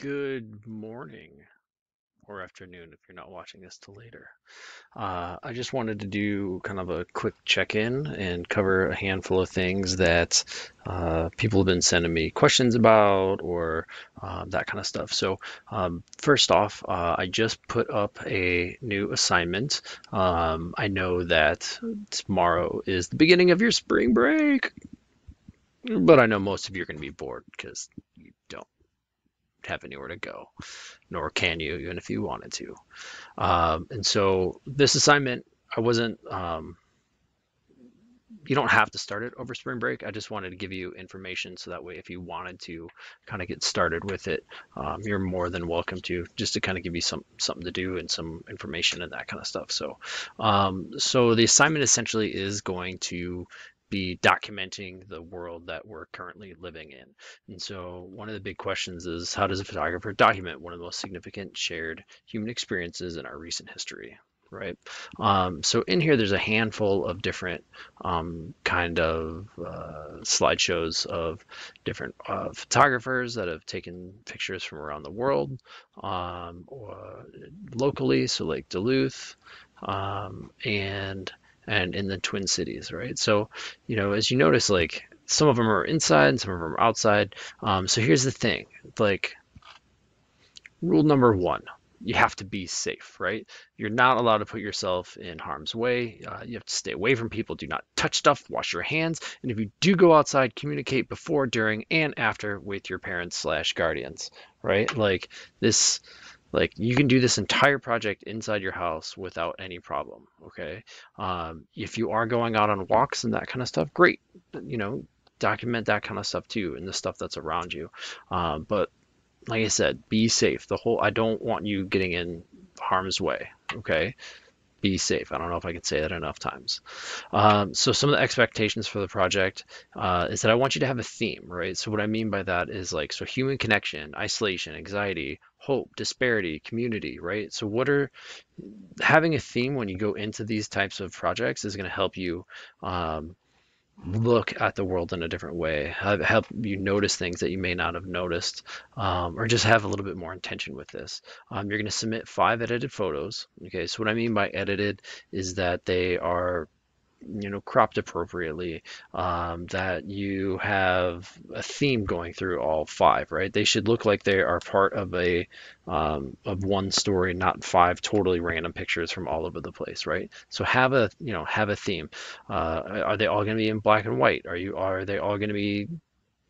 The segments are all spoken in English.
Good morning or afternoon if you're not watching this till later. Uh, I just wanted to do kind of a quick check-in and cover a handful of things that uh, people have been sending me questions about or uh, that kind of stuff. So um, first off, uh, I just put up a new assignment. Um, I know that tomorrow is the beginning of your spring break, but I know most of you are going to be bored because have anywhere to go, nor can you, even if you wanted to. Um, and so this assignment, I wasn't, um, you don't have to start it over spring break. I just wanted to give you information so that way if you wanted to kind of get started with it, um, you're more than welcome to just to kind of give you some something to do and some information and that kind of stuff. So, um, so the assignment essentially is going to be documenting the world that we're currently living in. And so one of the big questions is how does a photographer document one of the most significant shared human experiences in our recent history? Right. Um, so in here, there's a handful of different um, kind of uh, slideshows of different uh, photographers that have taken pictures from around the world um, locally, so like Duluth, um, and and in the Twin Cities, right? So, you know, as you notice, like some of them are inside some of them are outside. Um, so here's the thing, like rule number one, you have to be safe, right? You're not allowed to put yourself in harm's way. Uh, you have to stay away from people. Do not touch stuff. Wash your hands. And if you do go outside, communicate before, during, and after with your parents slash guardians, right? Like this like you can do this entire project inside your house without any problem. Okay. Um, if you are going out on walks and that kind of stuff, great. You know, document that kind of stuff too and the stuff that's around you. Um, but like I said, be safe. The whole I don't want you getting in harm's way. Okay be safe. I don't know if I can say that enough times. Um, so some of the expectations for the project uh, is that I want you to have a theme, right? So what I mean by that is like, so human connection, isolation, anxiety, hope, disparity, community, right? So what are, having a theme when you go into these types of projects is going to help you um, look at the world in a different way, help you notice things that you may not have noticed, um, or just have a little bit more intention with this. Um, you're going to submit five edited photos. Okay, so what I mean by edited is that they are you know cropped appropriately um, that you have a theme going through all five right? They should look like they are part of a um, of one story not five totally random pictures from all over the place right? So have a you know have a theme. Uh, are they all going to be in black and white? Are you are they all going to be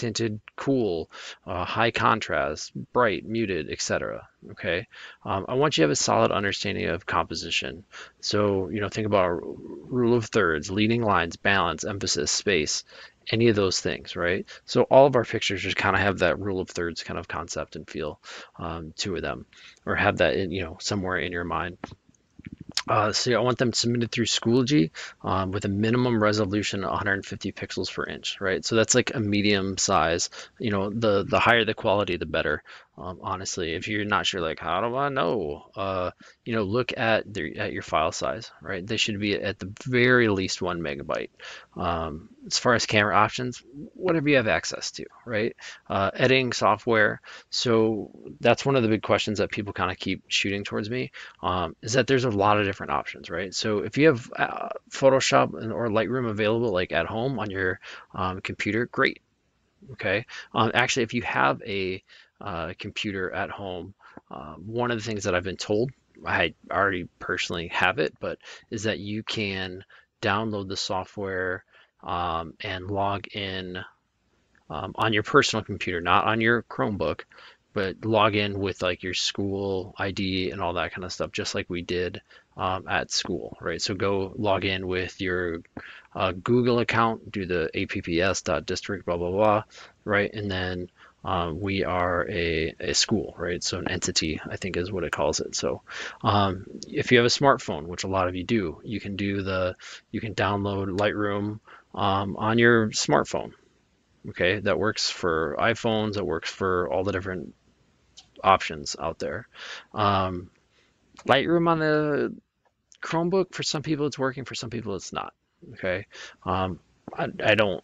tinted, cool, uh, high contrast, bright, muted, etc. Okay, um, I want you to have a solid understanding of composition. So you know, think about rule of thirds, leading lines, balance, emphasis, space, any of those things, right? So all of our pictures just kind of have that rule of thirds kind of concept and feel um, to them, or have that in, you know somewhere in your mind. Uh, so I want them submitted through Schoology um, with a minimum resolution 150 pixels per inch, right? So that's like a medium size. You know, the the higher the quality, the better. Um, honestly, if you're not sure, like, how do I know? Uh, you know, look at at your file size, right? They should be at the very least one megabyte. Um, as far as camera options, whatever you have access to, right? Uh, editing software. So that's one of the big questions that people kind of keep shooting towards me. Um, is that there's a lot of different options, right? So if you have uh, Photoshop or Lightroom available, like at home on your um, computer, great. Okay. Um, actually, if you have a uh, computer at home. Uh, one of the things that I've been told, I already personally have it, but is that you can download the software um, and log in um, on your personal computer, not on your Chromebook, but log in with like your school ID and all that kind of stuff, just like we did um, at school, right? So go log in with your uh, Google account, do the apps.district, blah, blah, blah, right? And then um, we are a, a school, right? So an entity, I think is what it calls it. So um, if you have a smartphone, which a lot of you do, you can do the, you can download Lightroom um, on your smartphone. Okay, that works for iPhones, that works for all the different options out there. Um, Lightroom on the Chromebook, for some people it's working, for some people it's not. Okay, um, I, I don't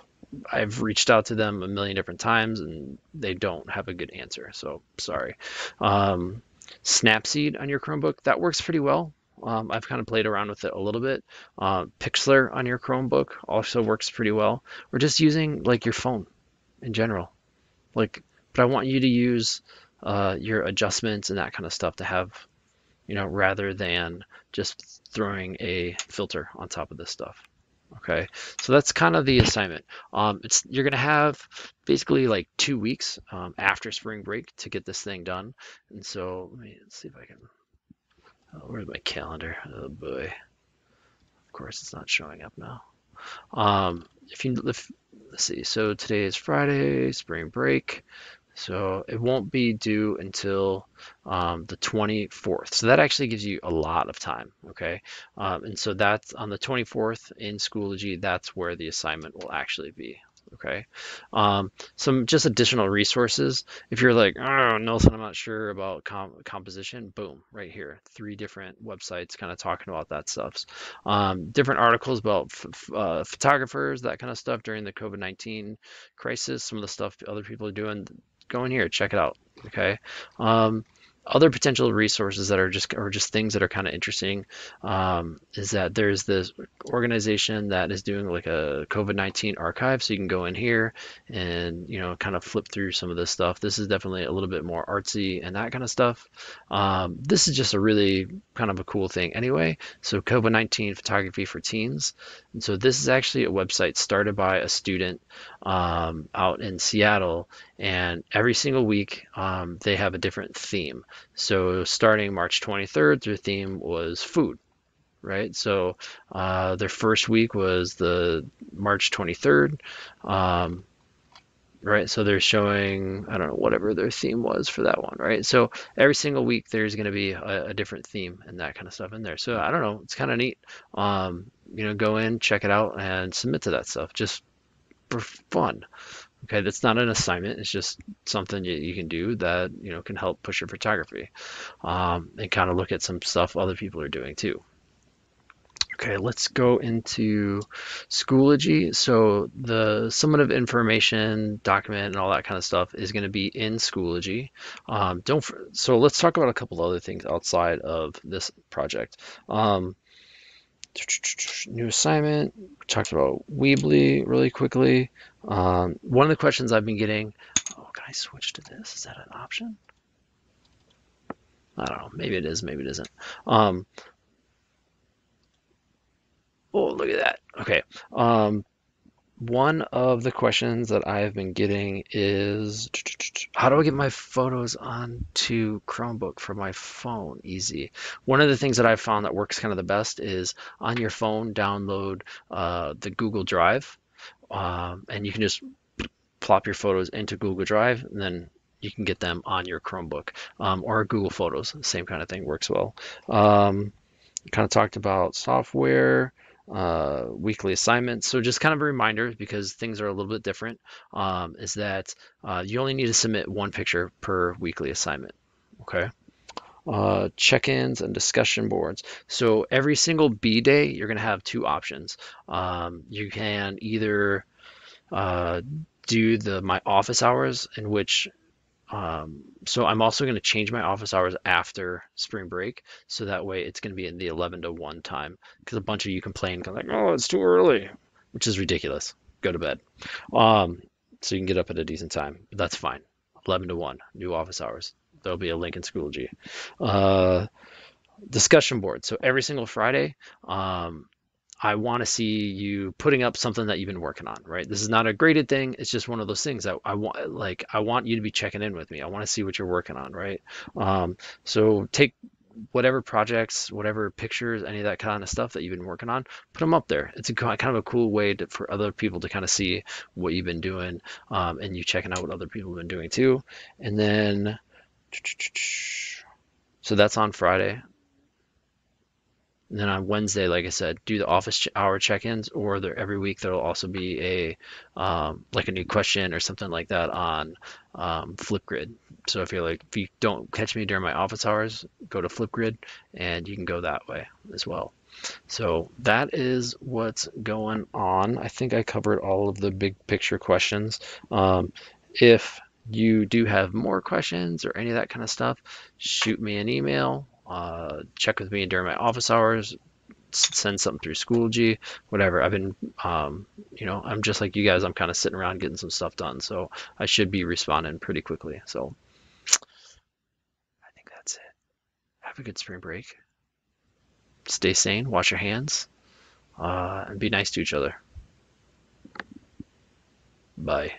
I've reached out to them a million different times and they don't have a good answer. So sorry. Um, Snapseed on your Chromebook, that works pretty well. Um, I've kind of played around with it a little bit. Uh, Pixlr on your Chromebook also works pretty well. Or just using like your phone in general. Like, but I want you to use uh, your adjustments and that kind of stuff to have, you know, rather than just throwing a filter on top of this stuff. Okay, so that's kind of the assignment. Um, it's you're gonna have basically like two weeks um, after spring break to get this thing done. And so let me see if I can. Oh, where's my calendar? Oh boy. Of course, it's not showing up now. Um, if you if, let's see, so today is Friday, spring break. So it won't be due until um, the 24th. So that actually gives you a lot of time, okay? Um, and so that's on the 24th in Schoology, that's where the assignment will actually be, okay? Um, some just additional resources. If you're like, oh, Nelson, I'm not sure about com composition, boom, right here. Three different websites kind of talking about that stuff. Um, different articles about uh, photographers, that kind of stuff during the COVID-19 crisis, some of the stuff other people are doing go in here, check it out. Okay. Um, other potential resources that are just or just things that are kind of interesting um, is that there's this organization that is doing like a COVID-19 archive so you can go in here and you know kind of flip through some of this stuff. This is definitely a little bit more artsy and that kind of stuff. Um, this is just a really kind of a cool thing anyway. So COVID-19 photography for teens. And so this is actually a website started by a student um, out in Seattle. And every single week um, they have a different theme. So starting March 23rd, their theme was food, right? So uh, their first week was the March 23rd, um, right? So they're showing, I don't know, whatever their theme was for that one, right? So every single week there's going to be a, a, different theme and that kind of stuff in there. So I don't know, it's kind of neat. Um, you know, go in, check it out, and submit to that stuff just for fun. Okay, that's not an assignment. It's just something you, you can do that you know can help push your photography, um, and kind of look at some stuff other people are doing too. Okay, let's go into Schoology. So the summative information document and all that kind of stuff is going to be in Schoology. Um, don't so let's talk about a couple other things outside of this project. Um, new assignment. We talked about Weebly really quickly. Um, one of the questions I've been getting, oh, can I switch to this? Is that an option? I don't know. Maybe it is. Maybe it isn't. Um, oh, look at that. Okay. Um, one of the questions that I've been getting is how do I get my photos onto Chromebook from my phone easy? One of the things that I've found that works kind of the best is on your phone, download uh, the Google Drive, um, and you can just plop your photos into Google Drive, and then you can get them on your Chromebook um, or Google Photos. Same kind of thing works well. Um, kind of talked about software uh, weekly assignments. So just kind of a reminder because things are a little bit different um, is that uh, you only need to submit one picture per weekly assignment. Okay. Uh, check-ins and discussion boards. So every single B day, you're going to have two options. Um, you can either uh, do the my office hours in which um, so I'm also going to change my office hours after spring break, so that way it's going to be in the 11 to 1 time. Because a bunch of you complain, like, "Oh, it's too early," which is ridiculous. Go to bed. Um, so you can get up at a decent time. But that's fine. 11 to 1, new office hours. There'll be a link in Schoology. Uh, discussion board. So every single Friday, um, I want to see you putting up something that you've been working on, right? This is not a graded thing. It's just one of those things that I want, like, I want you to be checking in with me. I want to see what you're working on, right? Um, so take whatever projects, whatever pictures, any of that kind of stuff that you've been working on, put them up there. It's a kind of a cool way to, for other people to kind of see what you've been doing um, and you checking out what other people have been doing too. And then, so that's on Friday. And then on Wednesday, like I said, do the office hour check-ins, or there, every week there'll also be a um, like a new question or something like that on um, Flipgrid. So if you're like, if you don't catch me during my office hours, go to Flipgrid, and you can go that way as well. So that is what's going on. I think I covered all of the big picture questions. Um, if you do have more questions or any of that kind of stuff, shoot me an email. Uh, check with me during my office hours. Send something through Schoology, whatever. I've been, um, you know, I'm just like you guys. I'm kind of sitting around getting some stuff done, so I should be responding pretty quickly. So I think that's it. Have a good spring break. Stay sane. Wash your hands, uh, and be nice to each other. Bye.